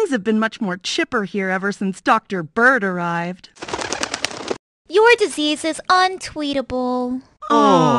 Things have been much more chipper here ever since Dr. Bird arrived. Your disease is untweetable. Aww.